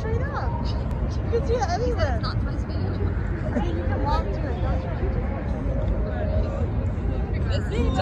straight up. You can see it anywhere. It's not supposed to be. I mean, you can walk to it. Don't you? This is